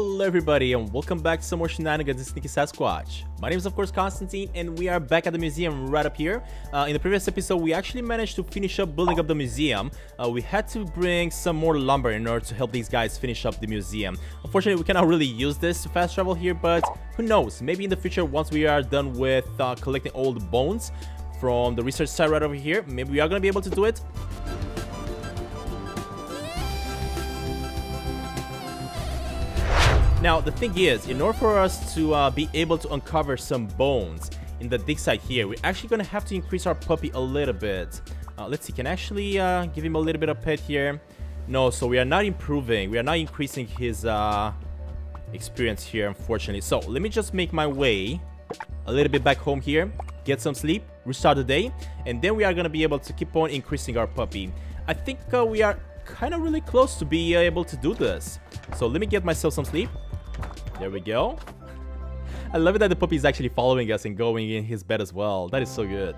Hello everybody and welcome back to some more shenanigans in Sneaky Sasquatch. My name is of course Constantine and we are back at the museum right up here. Uh, in the previous episode we actually managed to finish up building up the museum. Uh, we had to bring some more lumber in order to help these guys finish up the museum. Unfortunately we cannot really use this to fast travel here but who knows, maybe in the future once we are done with uh, collecting all the bones from the research site right over here, maybe we are to be able to do it. Now, the thing is, in order for us to uh, be able to uncover some bones in the dig site here, we're actually going to have to increase our puppy a little bit. Uh, let's see, can I actually uh, give him a little bit of pet here? No, so we are not improving. We are not increasing his uh, experience here, unfortunately. So, let me just make my way a little bit back home here, get some sleep, restart the day, and then we are going to be able to keep on increasing our puppy. I think uh, we are kind of really close to be able to do this. So, let me get myself some sleep. There we go. I love it that the puppy is actually following us and going in his bed as well. That is so good.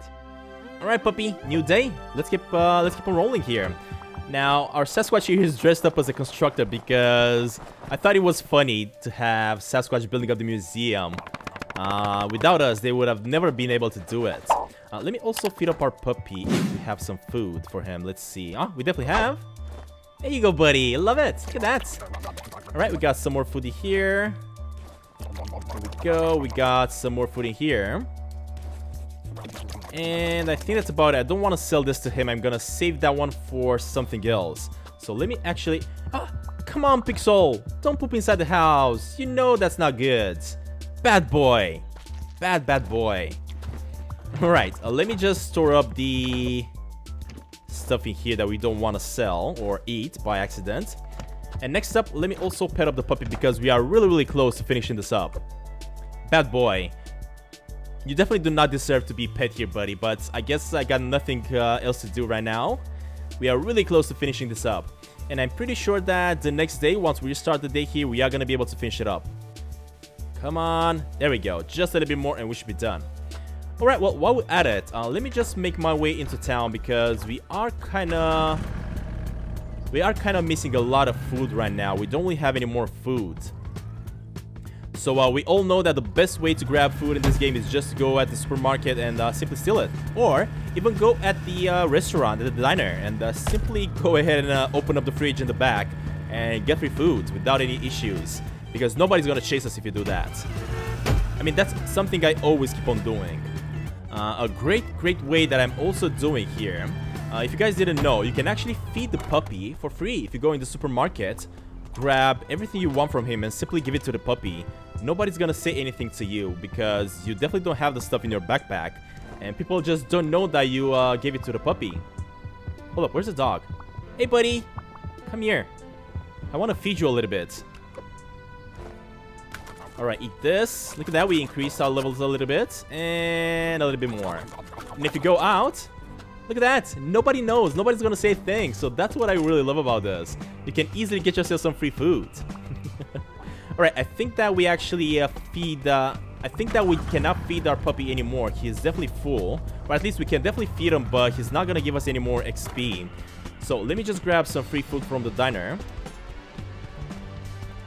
All right, puppy, new day. Let's keep uh, let's keep on rolling here. Now, our Sasquatch here is dressed up as a constructor because I thought it was funny to have Sasquatch building up the museum. Uh, without us, they would have never been able to do it. Uh, let me also feed up our puppy if we have some food for him. Let's see. Oh, we definitely have. There you go, buddy. Love it. Look at that. All right, we got some more food here. There we go. We got some more food in here. And I think that's about it. I don't want to sell this to him. I'm going to save that one for something else. So let me actually... Ah, come on, Pixel. Don't poop inside the house. You know that's not good. Bad boy. Bad, bad boy. Alright, uh, let me just store up the stuff in here that we don't want to sell or eat by accident. And next up, let me also pet up the puppy because we are really, really close to finishing this up. Bad boy. You definitely do not deserve to be pet here, buddy, but I guess I got nothing uh, else to do right now. We are really close to finishing this up. And I'm pretty sure that the next day, once we start the day here, we are going to be able to finish it up. Come on. There we go. Just a little bit more and we should be done. Alright, well, while we're at it, uh, let me just make my way into town because we are kind of we are kind of missing a lot of food right now. We don't really have any more food. So uh, we all know that the best way to grab food in this game is just to go at the supermarket and uh, simply steal it. Or even go at the uh, restaurant, the diner, and uh, simply go ahead and uh, open up the fridge in the back and get free food without any issues. Because nobody's gonna chase us if you do that. I mean, that's something I always keep on doing. Uh, a great, great way that I'm also doing here uh, if you guys didn't know, you can actually feed the puppy for free if you go in the supermarket, grab everything you want from him and simply give it to the puppy. Nobody's gonna say anything to you because you definitely don't have the stuff in your backpack and people just don't know that you uh, gave it to the puppy. Hold up, where's the dog? Hey buddy, come here. I want to feed you a little bit. Alright, eat this. Look at that, we increased our levels a little bit and a little bit more. And if you go out, Look at that. Nobody knows. Nobody's going to say thanks. So that's what I really love about this. You can easily get yourself some free food. Alright, I think that we actually uh, feed... Uh, I think that we cannot feed our puppy anymore. He is definitely full. Or at least we can definitely feed him, but he's not going to give us any more XP. So let me just grab some free food from the diner.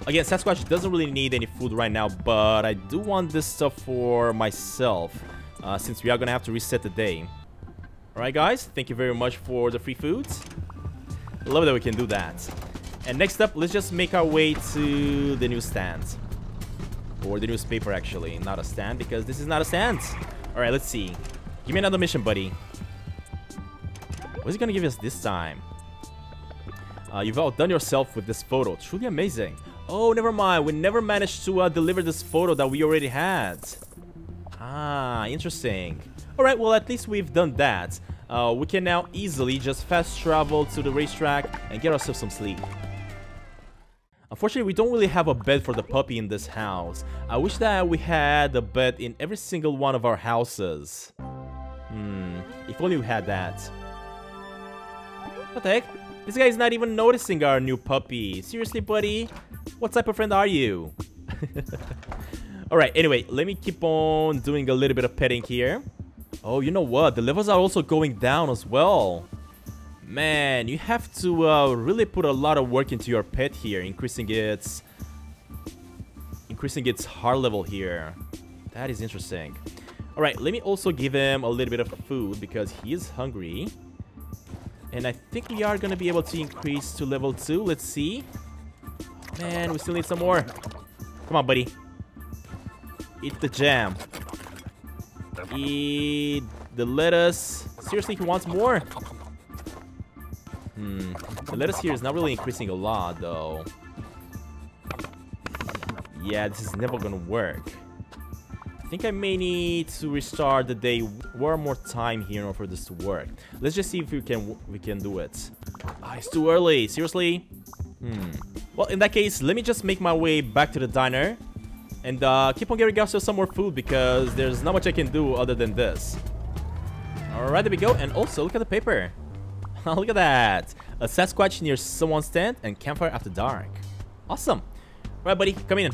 Again, Sasquatch doesn't really need any food right now, but I do want this stuff for myself. Uh, since we are going to have to reset the day. Alright guys, thank you very much for the free foods. Love that we can do that. And next up, let's just make our way to the newsstand. Or the newspaper actually, not a stand because this is not a stand. Alright, let's see. Give me another mission, buddy. What is he gonna give us this time? Uh, you've outdone yourself with this photo. Truly amazing. Oh, never mind. We never managed to uh, deliver this photo that we already had. Ah, interesting. Alright, well at least we've done that. Uh, we can now easily just fast travel to the racetrack and get ourselves some sleep. Unfortunately, we don't really have a bed for the puppy in this house. I wish that we had a bed in every single one of our houses. Hmm, if only we had that. What the heck? This guy is not even noticing our new puppy. Seriously, buddy? What type of friend are you? Alright, anyway, let me keep on doing a little bit of petting here. Oh, you know what? The levels are also going down as well. Man, you have to uh, really put a lot of work into your pet here, increasing its increasing its heart level here. That is interesting. Alright, let me also give him a little bit of food because he is hungry. And I think we are going to be able to increase to level 2. Let's see. Man, we still need some more. Come on, buddy. Eat the jam. Eat the lettuce. Seriously, he wants more? Hmm. The lettuce here is not really increasing a lot, though. Yeah, this is never gonna work. I think I may need to restart the day one more time here in order for this to work. Let's just see if we can we can do it. Ah, it's too early. Seriously? Hmm. Well, in that case, let me just make my way back to the diner and uh, keep on getting ourselves some more food because there's not much I can do other than this. Alright, there we go. And also, look at the paper. look at that. A Sasquatch near someone's tent and campfire after dark. Awesome. Alright, buddy. Come in.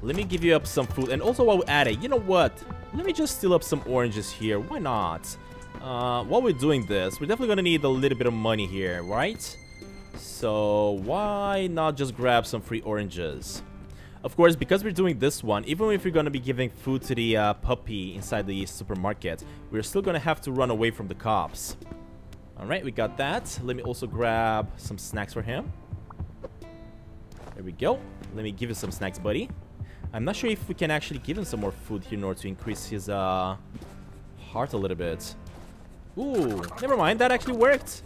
Let me give you up some food. And also while we're at it, you know what? Let me just steal up some oranges here. Why not? Uh, while we're doing this, we're definitely gonna need a little bit of money here, right? So why not just grab some free oranges? Of course, because we're doing this one, even if we're gonna be giving food to the uh, puppy inside the supermarket, we're still gonna have to run away from the cops. Alright, we got that. Let me also grab some snacks for him. There we go. Let me give you some snacks, buddy. I'm not sure if we can actually give him some more food here in order to increase his uh, heart a little bit. Ooh, never mind. That actually worked.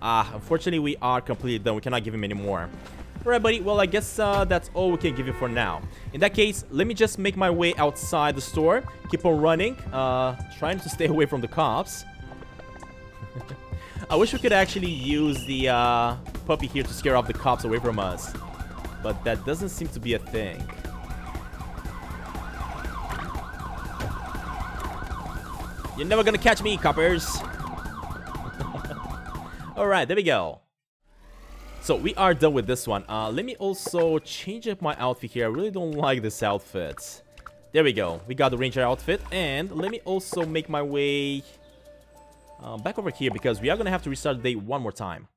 Ah, unfortunately, we are completely done. We cannot give him any more. Alright, buddy. Well, I guess uh, that's all we can give you for now. In that case, let me just make my way outside the store. Keep on running. Uh, trying to stay away from the cops. I wish we could actually use the uh, puppy here to scare off the cops away from us. But that doesn't seem to be a thing. You're never gonna catch me, coppers! Alright, there we go. So we are done with this one. Uh, let me also change up my outfit here. I really don't like this outfit. There we go. We got the ranger outfit. And let me also make my way uh, back over here because we are going to have to restart the day one more time.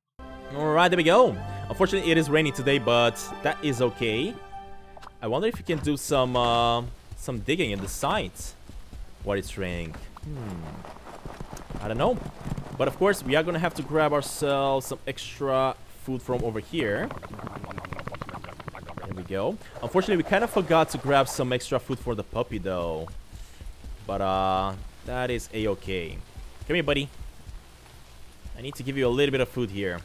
Alright, there we go. Unfortunately, it is raining today, but that is okay. I wonder if you can do some uh, some digging in the site while it's raining. Hmm. I don't know. But of course, we are going to have to grab ourselves some extra food from over here. There we go. Unfortunately, we kind of forgot to grab some extra food for the puppy, though. But, uh, that is a-okay. Come here, buddy. I need to give you a little bit of food here.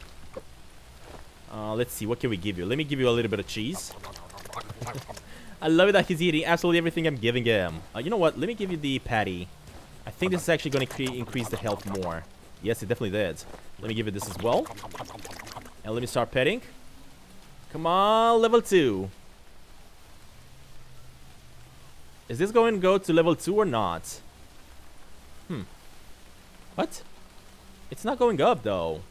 Uh, let's see, what can we give you? Let me give you a little bit of cheese. I love it that he's eating absolutely everything I'm giving him. Uh, you know what? Let me give you the patty. I think this is actually going to increase the health more. Yes, it definitely did. Let me give it this as well. Let me start petting. Come on, level 2. Is this going to go to level 2 or not? Hmm. What? It's not going up, though.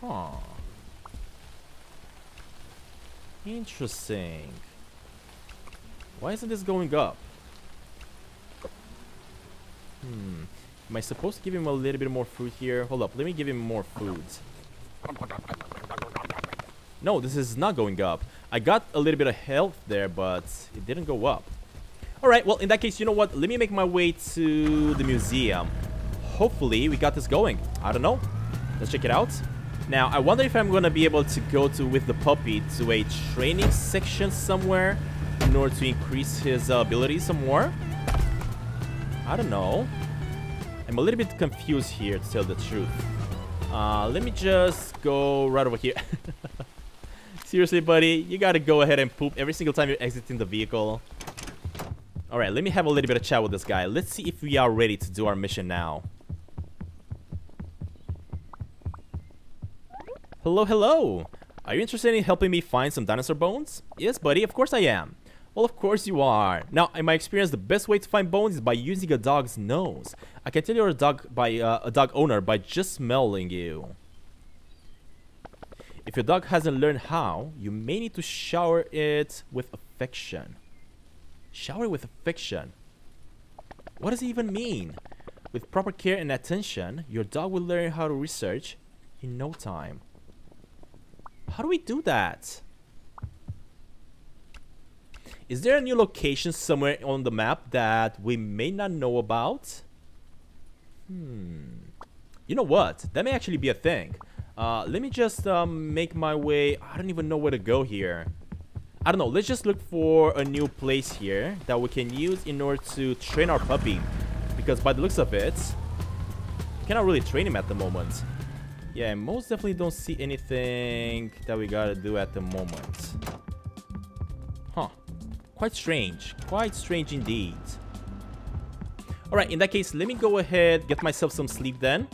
Huh. Interesting. Why isn't this going up? Hmm. Am I supposed to give him a little bit more food here? Hold up, let me give him more food. No, this is not going up. I got a little bit of health there, but it didn't go up. Alright, well, in that case, you know what? Let me make my way to the museum. Hopefully, we got this going. I don't know. Let's check it out. Now, I wonder if I'm going to be able to go to with the puppy to a training section somewhere in order to increase his uh, abilities some more. I don't know. I'm a little bit confused here, to tell the truth. Uh, let me just go right over here. Seriously, buddy, you gotta go ahead and poop every single time you're exiting the vehicle. Alright, let me have a little bit of chat with this guy. Let's see if we are ready to do our mission now. Hello, hello! Are you interested in helping me find some dinosaur bones? Yes, buddy, of course I am. Well, of course you are. Now, in my experience, the best way to find bones is by using a dog's nose. I can tell you're a dog by uh, a dog owner by just smelling you. If your dog hasn't learned how, you may need to shower it with affection. Shower it with affection? What does it even mean? With proper care and attention, your dog will learn how to research in no time. How do we do that? Is there a new location somewhere on the map that we may not know about? Hmm. You know what? That may actually be a thing. Uh, let me just um, make my way... I don't even know where to go here. I don't know. Let's just look for a new place here that we can use in order to train our puppy. Because by the looks of it, cannot really train him at the moment. Yeah, most definitely don't see anything that we gotta do at the moment. Quite strange. Quite strange indeed. Alright, in that case, let me go ahead, get myself some sleep then.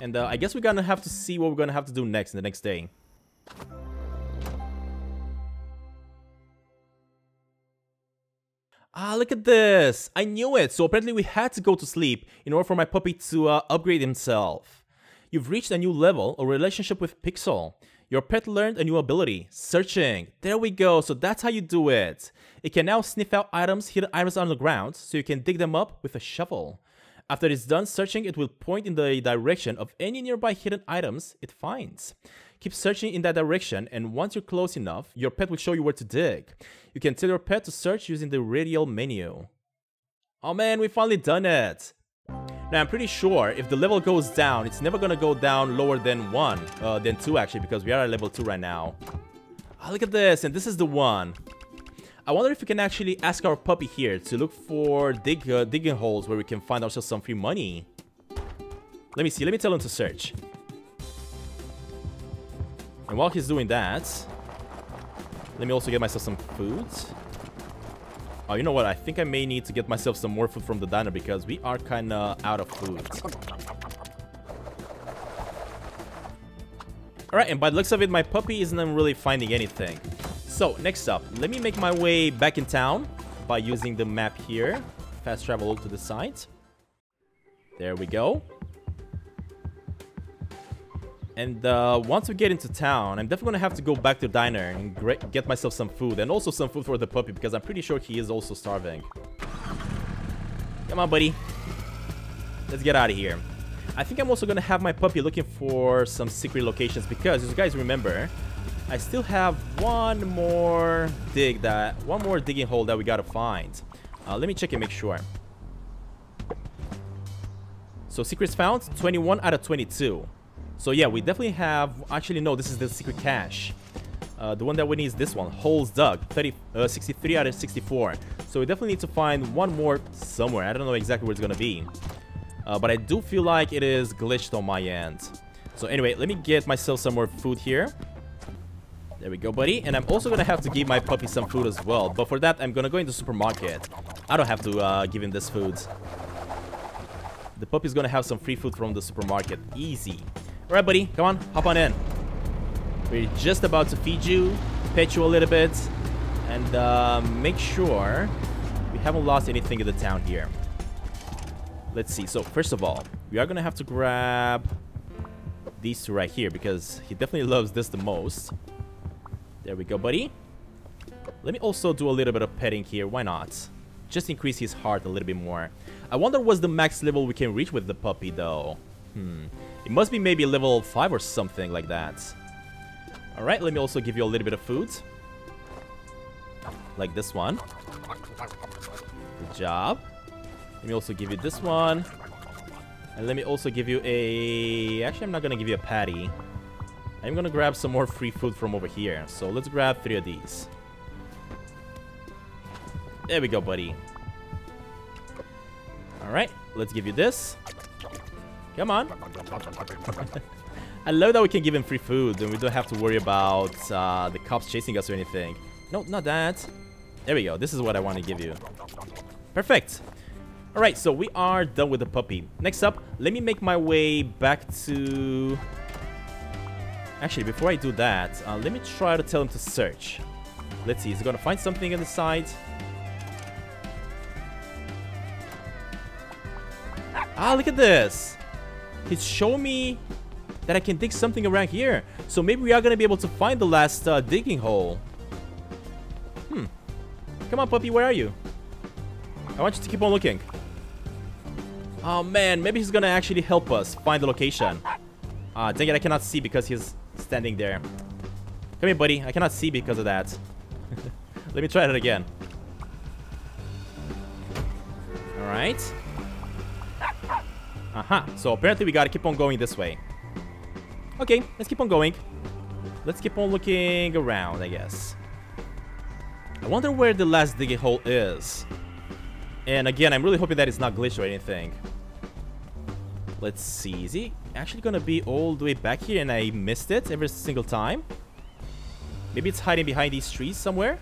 And uh, I guess we're gonna have to see what we're gonna have to do next in the next day. Ah, look at this! I knew it! So apparently we had to go to sleep in order for my puppy to uh, upgrade himself. You've reached a new level, a relationship with Pixel. Your pet learned a new ability, searching. There we go, so that's how you do it. It can now sniff out items, hidden items on the ground, so you can dig them up with a shovel. After it's done searching, it will point in the direction of any nearby hidden items it finds. Keep searching in that direction, and once you're close enough, your pet will show you where to dig. You can tell your pet to search using the radial menu. Oh man, we finally done it! Now, I'm pretty sure if the level goes down, it's never gonna go down lower than 1, uh, than 2 actually, because we are at level 2 right now. Oh, look at this, and this is the one. I wonder if we can actually ask our puppy here to look for dig uh, digging holes where we can find ourselves some free money. Let me see, let me tell him to search. And while he's doing that, let me also get myself some food. Oh, you know what? I think I may need to get myself some more food from the diner because we are kind of out of food. Alright, and by the looks of it, my puppy isn't really finding anything. So, next up, let me make my way back in town by using the map here. Fast travel to the site. There we go. And uh, once we get into town, I'm definitely gonna have to go back to the diner and get myself some food. And also some food for the puppy, because I'm pretty sure he is also starving. Come on, buddy. Let's get out of here. I think I'm also gonna have my puppy looking for some secret locations, because as you guys remember, I still have one more dig that, one more digging hole that we gotta find. Uh, let me check and make sure. So secrets found, 21 out of 22. So yeah, we definitely have... Actually, no, this is the secret cache. Uh, the one that we need is this one, Holes Dug, 30, uh, 63 out of 64. So we definitely need to find one more somewhere. I don't know exactly where it's gonna be. Uh, but I do feel like it is glitched on my end. So anyway, let me get myself some more food here. There we go, buddy. And I'm also gonna have to give my puppy some food as well. But for that, I'm gonna go into the supermarket. I don't have to uh, give him this food. The puppy's gonna have some free food from the supermarket. Easy. Alright, buddy. Come on. Hop on in. We're just about to feed you, pet you a little bit, and uh, make sure we haven't lost anything in the town here. Let's see. So, first of all, we are going to have to grab these two right here because he definitely loves this the most. There we go, buddy. Let me also do a little bit of petting here. Why not? Just increase his heart a little bit more. I wonder what's the max level we can reach with the puppy, though. Hmm. It must be maybe level 5 or something like that. Alright, let me also give you a little bit of food. Like this one. Good job. Let me also give you this one. And let me also give you a... Actually, I'm not going to give you a patty. I'm going to grab some more free food from over here. So let's grab three of these. There we go, buddy. Alright, let's give you this. Come on. I love that we can give him free food and we don't have to worry about uh, the cops chasing us or anything. No, not that. There we go. This is what I want to give you. Perfect. Alright, so we are done with the puppy. Next up, let me make my way back to... Actually, before I do that, uh, let me try to tell him to search. Let's see, is he gonna find something on the side? Ah, look at this! He's showing me that I can dig something around here. So maybe we are going to be able to find the last uh, digging hole. Hmm. Come on, puppy. Where are you? I want you to keep on looking. Oh, man. Maybe he's going to actually help us find the location. Ah, uh, dang it, I cannot see because he's standing there. Come here, buddy. I cannot see because of that. Let me try that again. Alright. Aha. Uh -huh. So apparently we gotta keep on going this way. Okay, let's keep on going. Let's keep on looking around, I guess. I wonder where the last digging hole is. And again, I'm really hoping that it's not glitched or anything. Let's see. Is he actually gonna be all the way back here and I missed it every single time? Maybe it's hiding behind these trees somewhere?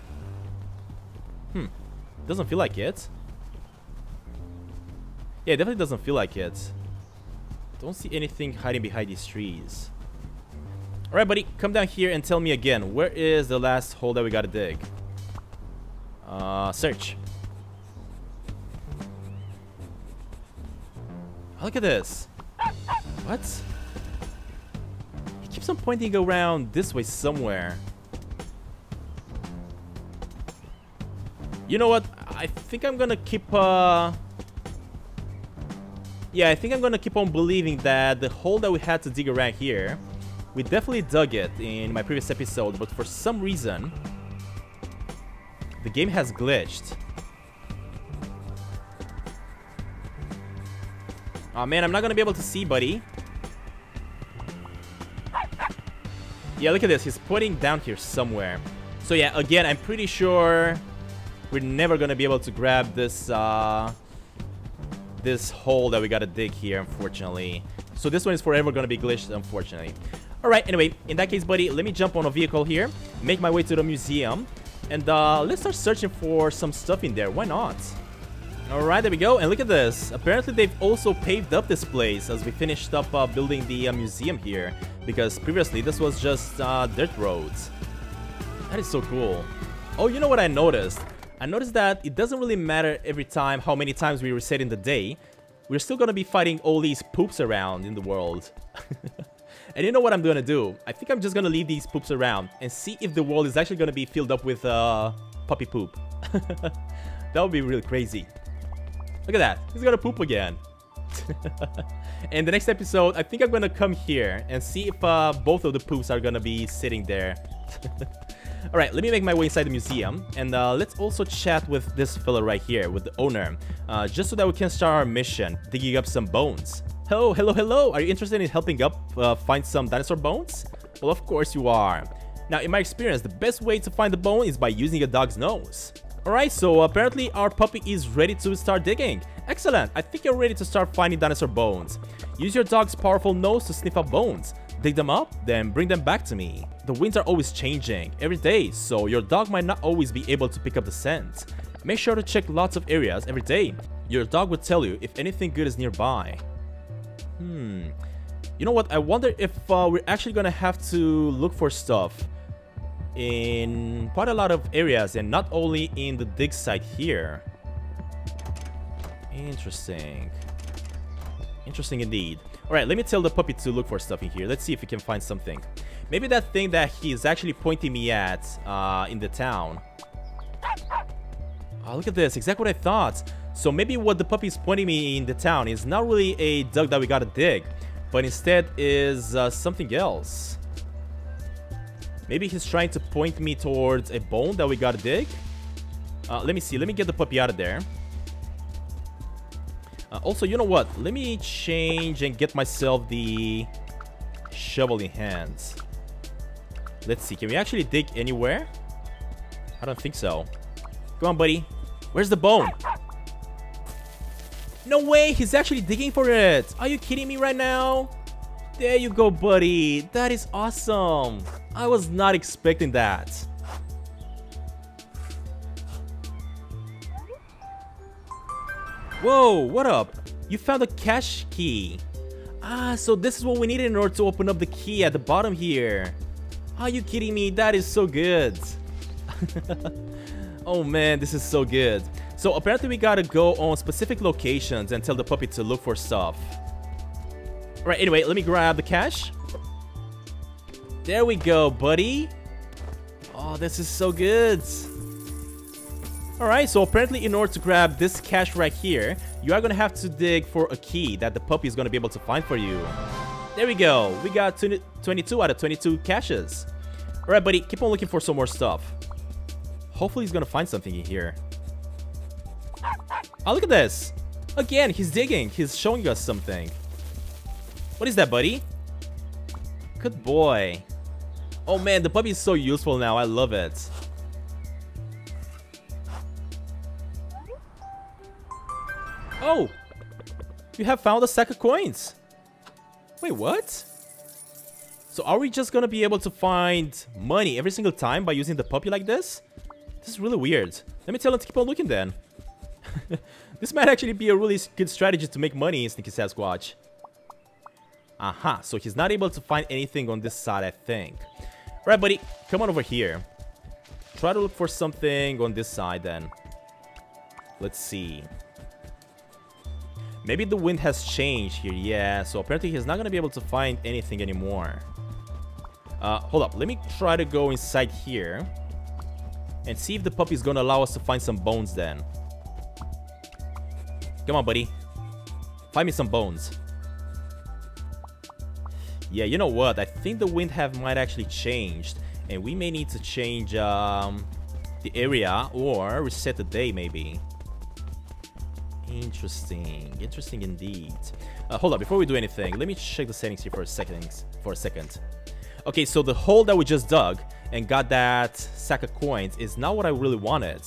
Hmm. Doesn't feel like it. Yeah, it definitely doesn't feel like it. Don't see anything hiding behind these trees. Alright, buddy. Come down here and tell me again. Where is the last hole that we gotta dig? Uh, search. Look at this. What? He keeps on pointing around this way somewhere. You know what? I think I'm gonna keep, uh... Yeah, I think I'm gonna keep on believing that the hole that we had to dig around here, we definitely dug it in my previous episode, but for some reason, the game has glitched. Oh man, I'm not gonna be able to see, buddy. Yeah, look at this. He's putting down here somewhere. So yeah, again, I'm pretty sure we're never gonna be able to grab this, uh, this hole that we gotta dig here, unfortunately. So this one is forever gonna be glitched, unfortunately. Alright, anyway, in that case, buddy, let me jump on a vehicle here, make my way to the museum, and uh, let's start searching for some stuff in there. Why not? Alright, there we go. And look at this. Apparently, they've also paved up this place as we finished up uh, building the uh, museum here. Because previously, this was just uh, dirt roads. That is so cool. Oh, you know what I noticed? I noticed that it doesn't really matter every time how many times we reset in the day. We're still gonna be fighting all these poops around in the world. and you know what I'm gonna do? I think I'm just gonna leave these poops around and see if the world is actually gonna be filled up with uh, puppy poop. that would be really crazy. Look at that. He's gonna poop again. in the next episode, I think I'm gonna come here and see if uh, both of the poops are gonna be sitting there. Alright, let me make my way inside the museum, and uh, let's also chat with this fella right here, with the owner, uh, just so that we can start our mission, digging up some bones. Hello, hello, hello! Are you interested in helping up uh, find some dinosaur bones? Well, of course you are. Now, in my experience, the best way to find the bone is by using a dog's nose. Alright, so apparently our puppy is ready to start digging. Excellent, I think you're ready to start finding dinosaur bones. Use your dog's powerful nose to sniff out bones. Dig them up, then bring them back to me. The winds are always changing, every day, so your dog might not always be able to pick up the scent. Make sure to check lots of areas every day. Your dog will tell you if anything good is nearby. Hmm. You know what, I wonder if uh, we're actually gonna have to look for stuff in quite a lot of areas and not only in the dig site here. Interesting. Interesting indeed. Alright, let me tell the puppy to look for stuff in here. Let's see if we can find something. Maybe that thing that he's actually pointing me at uh, in the town. Oh, look at this. Exactly what I thought. So maybe what the puppy is pointing me in the town is not really a dug that we gotta dig, but instead is uh, something else. Maybe he's trying to point me towards a bone that we gotta dig. Uh, let me see. Let me get the puppy out of there. Uh, also, you know what? Let me change and get myself the shovel in hands. Let's see. Can we actually dig anywhere? I don't think so. Come on, buddy. Where's the bone? No way! He's actually digging for it! Are you kidding me right now? There you go, buddy. That is awesome. I was not expecting that. Whoa, what up? You found a cache key. Ah, so this is what we needed in order to open up the key at the bottom here. Are you kidding me? That is so good. oh man, this is so good. So apparently we gotta go on specific locations and tell the puppy to look for stuff. Right, anyway, let me grab the cash. There we go, buddy. Oh, this is so good. Alright, so apparently in order to grab this cache right here, you are to have to dig for a key that the puppy is to be able to find for you. There we go. We got 20, 22 out of 22 caches. Alright, buddy. Keep on looking for some more stuff. Hopefully he's gonna find something in here. Oh, look at this. Again, he's digging. He's showing us something. What is that, buddy? Good boy. Oh man, the puppy is so useful now. I love it. Oh! You have found a stack of coins. Wait, what? So are we just gonna be able to find money every single time by using the puppy like this? This is really weird. Let me tell him to keep on looking then. this might actually be a really good strategy to make money in Sneaky Sasquatch. Aha, so he's not able to find anything on this side, I think. Right, buddy, come on over here. Try to look for something on this side then. Let's see. Maybe the wind has changed here. Yeah, so apparently he's not going to be able to find anything anymore. Uh, hold up. Let me try to go inside here. And see if the puppy is going to allow us to find some bones then. Come on, buddy. Find me some bones. Yeah, you know what? I think the wind have might actually changed. And we may need to change um, the area or reset the day maybe. Interesting. Interesting indeed. Uh, hold up, before we do anything, let me check the settings here for a second. For a second. Okay, so the hole that we just dug and got that sack of coins is not what I really wanted.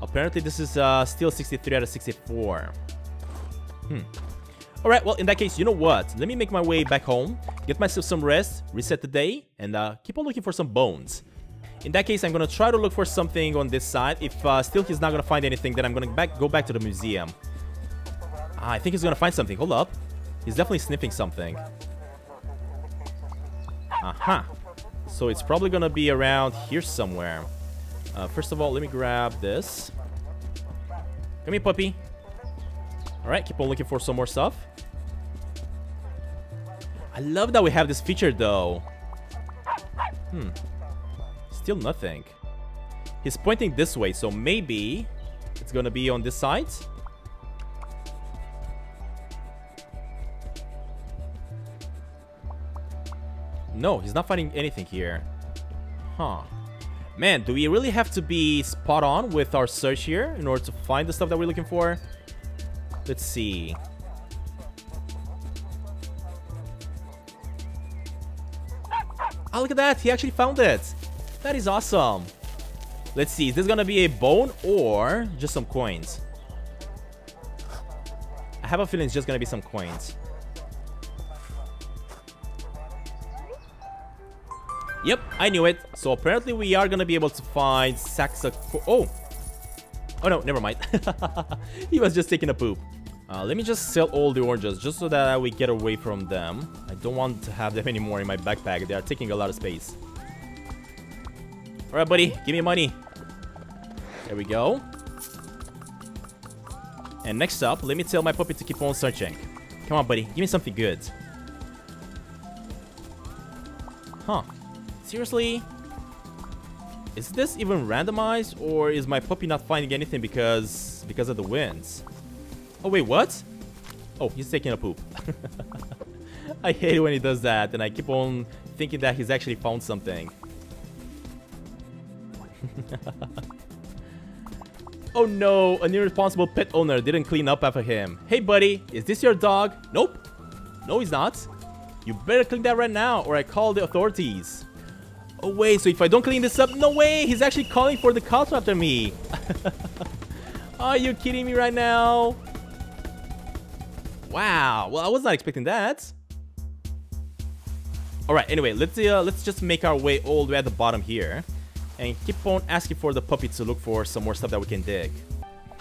Apparently, this is uh, still 63 out of 64. Hmm. Alright, well, in that case, you know what? Let me make my way back home, get myself some rest, reset the day, and uh, keep on looking for some bones. In that case, I'm gonna try to look for something on this side. If uh, still he's not gonna find anything, then I'm gonna back go back to the museum. Ah, I think he's gonna find something. Hold up. He's definitely sniffing something. Aha. So it's probably gonna be around here somewhere. Uh, first of all, let me grab this. Come here, puppy. Alright, keep on looking for some more stuff. I love that we have this feature, though. Hmm. Still nothing. He's pointing this way, so maybe it's gonna be on this side? No, he's not finding anything here. Huh. Man, do we really have to be spot on with our search here in order to find the stuff that we're looking for? Let's see. Oh, look at that. He actually found it. That is awesome. Let's see. Is this going to be a bone or just some coins? I have a feeling it's just going to be some coins. Yep, I knew it. So apparently we are gonna be able to find of... Oh! Oh no, never mind. he was just taking a poop. Uh, let me just sell all the oranges just so that we get away from them. I don't want to have them anymore in my backpack. They are taking a lot of space. Alright, buddy. Give me money. There we go. And next up, let me tell my puppy to keep on searching. Come on, buddy. Give me something good. Huh. Seriously? Is this even randomized or is my puppy not finding anything because because of the winds? Oh wait, what? Oh, he's taking a poop. I hate it when he does that and I keep on thinking that he's actually found something. oh no, an irresponsible pet owner didn't clean up after him. Hey buddy, is this your dog? Nope. No, he's not. You better clean that right now or I call the authorities. Oh wait, so if I don't clean this up, no way, he's actually calling for the cops after me. Are you kidding me right now? Wow, well I was not expecting that. Alright, anyway, let's uh, let's just make our way all the way at the bottom here. And keep on asking for the puppy to look for some more stuff that we can dig.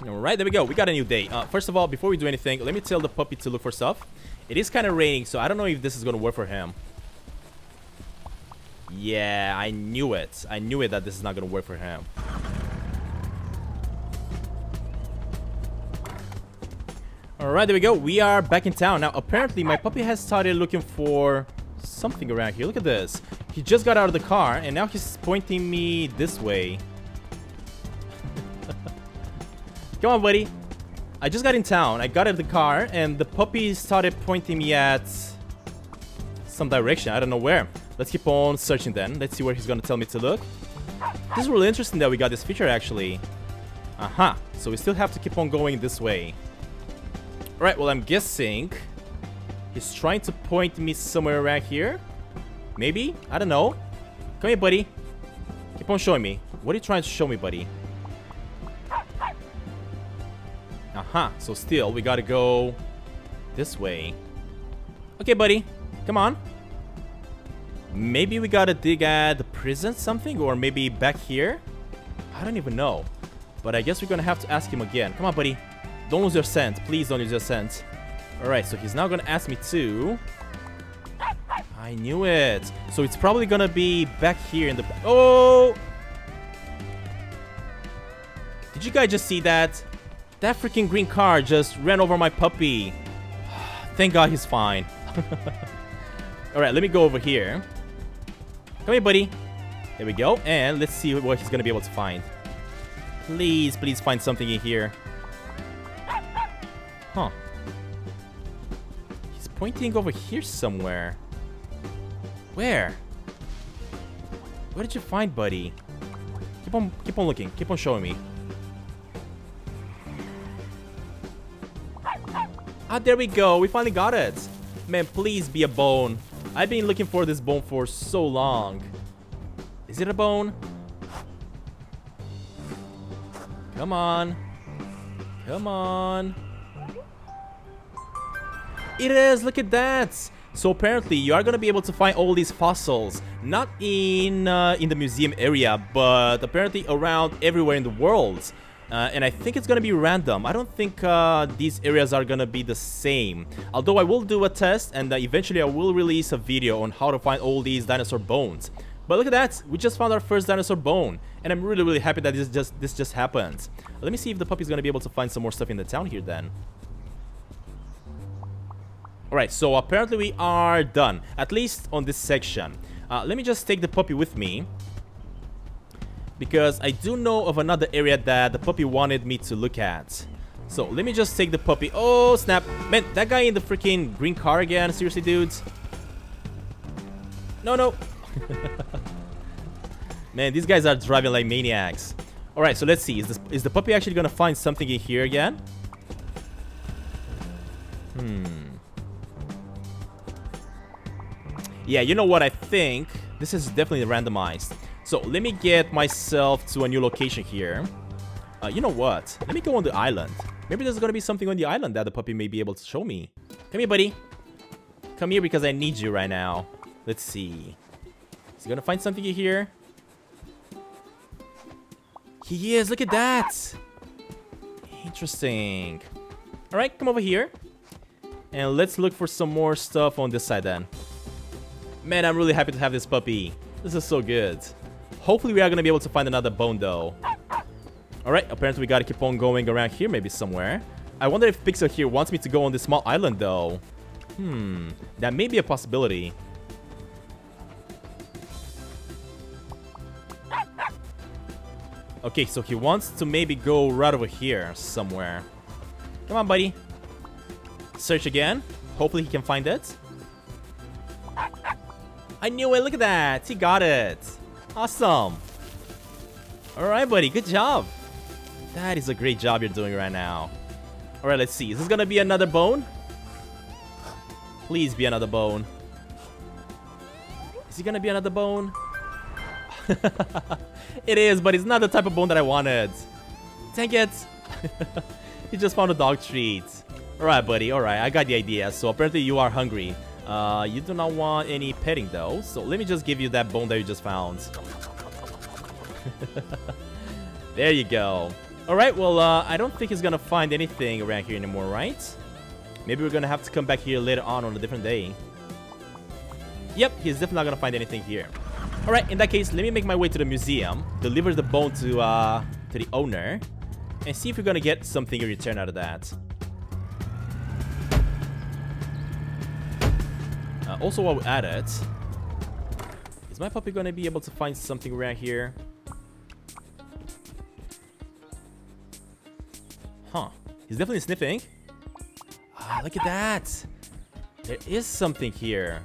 Alright, there we go, we got a new day. Uh, first of all, before we do anything, let me tell the puppy to look for stuff. It is kind of raining, so I don't know if this is going to work for him. Yeah, I knew it. I knew it that this is not going to work for him. Alright, there we go. We are back in town. Now, apparently, my puppy has started looking for something around here. Look at this. He just got out of the car, and now he's pointing me this way. Come on, buddy. I just got in town. I got out of the car, and the puppy started pointing me at some direction. I don't know where. Let's keep on searching then. Let's see where he's gonna tell me to look. This is really interesting that we got this feature actually. Aha. Uh -huh. So we still have to keep on going this way. Alright, well I'm guessing he's trying to point me somewhere around here. Maybe? I don't know. Come here, buddy. Keep on showing me. What are you trying to show me, buddy? Aha, so still, we gotta go this way. Okay, buddy. Come on. Maybe we gotta dig at the prison something, or maybe back here? I don't even know. But I guess we're gonna have to ask him again. Come on, buddy. Don't lose your scent. Please don't lose your scent. Alright, so he's now gonna ask me to... I knew it. So it's probably gonna be back here in the... Oh! Did you guys just see that? That freaking green car just ran over my puppy. Thank God he's fine. Alright, let me go over here. Come here, buddy. There we go. And let's see what he's going to be able to find. Please, please find something in here. Huh. He's pointing over here somewhere. Where? What did you find, buddy? Keep on, keep on looking. Keep on showing me. Ah, there we go. We finally got it. Man, please be a bone. I've been looking for this bone for so long. Is it a bone? Come on. Come on. It is! Look at that! So apparently you are gonna be able to find all these fossils, not in uh, in the museum area, but apparently around everywhere in the world. Uh, and I think it's gonna be random. I don't think uh, these areas are gonna be the same. Although I will do a test and uh, eventually I will release a video on how to find all these dinosaur bones. But look at that, we just found our first dinosaur bone. And I'm really really happy that this just this just happened. Let me see if the puppy's gonna be able to find some more stuff in the town here then. Alright, so apparently we are done. At least on this section. Uh, let me just take the puppy with me because I do know of another area that the puppy wanted me to look at. So let me just take the puppy. Oh, snap. Man, that guy in the freaking green car again. Seriously, dudes. No, no. Man, these guys are driving like maniacs. Alright, so let's see. Is, this, is the puppy actually going to find something in here again? Hmm. Yeah, you know what I think? This is definitely randomized. So let me get myself to a new location here. Uh, you know what? Let me go on the island. Maybe there's gonna be something on the island that the puppy may be able to show me. Come here, buddy. Come here because I need you right now. Let's see. Is he gonna find something here? He is, look at that! Interesting. Alright, come over here. And let's look for some more stuff on this side then. Man, I'm really happy to have this puppy. This is so good. Hopefully we are going to be able to find another bone though. Alright, apparently we got to keep on going around here maybe somewhere. I wonder if Pixel here wants me to go on this small island though. Hmm, that may be a possibility. Okay, so he wants to maybe go right over here somewhere. Come on, buddy. Search again. Hopefully he can find it. I knew it. Look at that. He got it. Awesome. Alright, buddy. Good job. That is a great job you're doing right now. Alright, let's see. Is this gonna be another bone? Please be another bone. Is he gonna be another bone? it is, but it's not the type of bone that I wanted. Dang it. he just found a dog treat. Alright, buddy. Alright, I got the idea. So apparently you are hungry. Uh, you do not want any petting though, so let me just give you that bone that you just found. there you go. Alright, well, uh, I don't think he's gonna find anything around here anymore, right? Maybe we're gonna have to come back here later on on a different day. Yep, he's definitely not gonna find anything here. Alright, in that case, let me make my way to the museum, deliver the bone to, uh, to the owner, and see if we're gonna get something in return out of that. Uh, also, while we're at it, is my puppy gonna be able to find something around here? Huh. He's definitely sniffing. Ah, look at that. There is something here.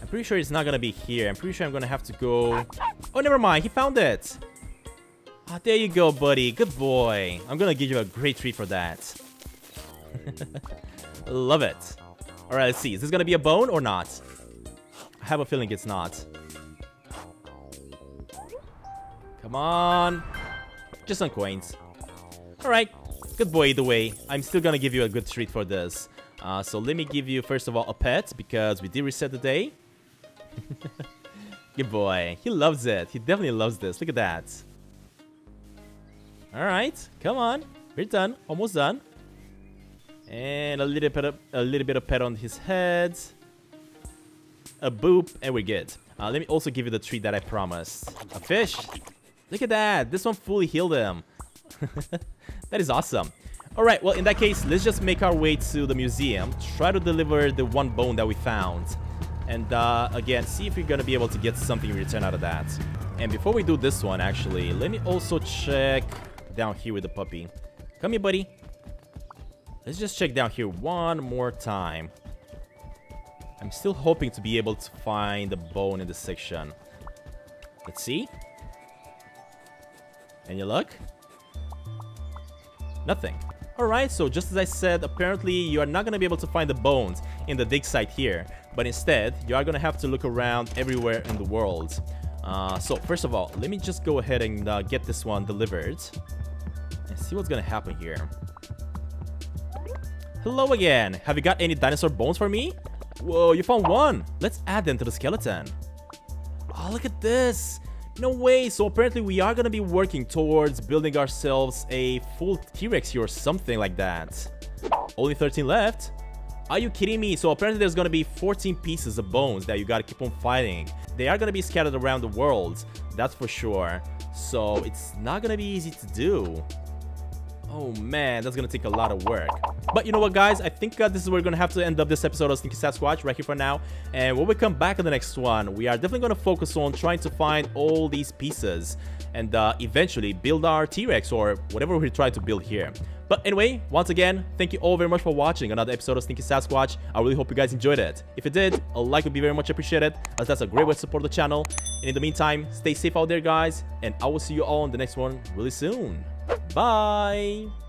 I'm pretty sure it's not gonna be here. I'm pretty sure I'm gonna have to go... Oh, never mind. He found it. Ah, there you go, buddy. Good boy. I'm gonna give you a great treat for that. Love it. Alright, let's see. Is this gonna be a bone or not? I have a feeling it's not. Come on. Just some coins. Alright. Good boy either way. I'm still gonna give you a good treat for this. Uh, so let me give you, first of all, a pet, because we did reset the day. good boy. He loves it. He definitely loves this. Look at that. Alright. Come on. We're done. Almost done. And a little bit of, a little bit of pet on his head. A boop, and we're good. Uh, let me also give you the treat that I promised. A fish. Look at that. This one fully healed him. that is awesome. Alright, well in that case, let's just make our way to the museum. Try to deliver the one bone that we found. And uh, again, see if we're gonna be able to get something in return out of that. And before we do this one, actually, let me also check down here with the puppy. Come here, buddy. Let's just check down here one more time. I'm still hoping to be able to find the bone in this section. Let's see. Any luck? Nothing. Alright, so just as I said, apparently you are not going to be able to find the bones in the dig site here, but instead you are going to have to look around everywhere in the world. Uh, so first of all, let me just go ahead and uh, get this one delivered and see what's going to happen here. Hello again. Have you got any dinosaur bones for me? Whoa, you found one. Let's add them to the skeleton. Oh, look at this. No way, so apparently we are gonna be working towards building ourselves a full T-Rex here or something like that. Only 13 left? Are you kidding me? So apparently there's gonna be 14 pieces of bones that you gotta keep on fighting. They are gonna be scattered around the world, that's for sure. So it's not gonna be easy to do. Oh man, that's gonna take a lot of work. But you know what, guys? I think uh, this is where we're gonna have to end up this episode of Sneaky Sasquatch right here for now. And when we come back in the next one, we are definitely gonna focus on trying to find all these pieces and uh, eventually build our T-Rex or whatever we try to build here. But anyway, once again, thank you all very much for watching another episode of Sneaky Sasquatch. I really hope you guys enjoyed it. If you did, a like would be very much appreciated, as that's a great way to support the channel. And in the meantime, stay safe out there, guys, and I will see you all in the next one really soon. Bye!